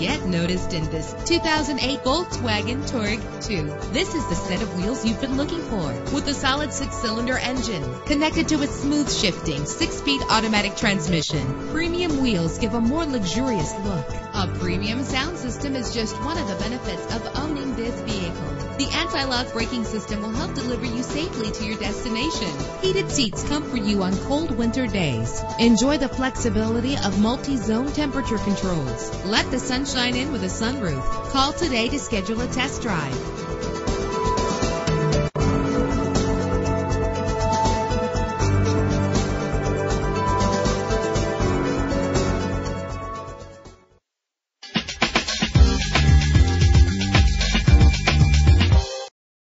noticed in this 2008 Volkswagen Touareg 2. This is the set of wheels you've been looking for with a solid six-cylinder engine connected to a smooth shifting six-speed automatic transmission. Premium wheels give a more luxurious look. A premium sound system is just one of the benefits of owning this vehicle. The anti-lock braking system will help deliver you safely to your destination. Heated seats comfort you on cold winter days. Enjoy the flexibility of multi-zone temperature controls. Let the sunshine in with a sunroof. Call today to schedule a test drive.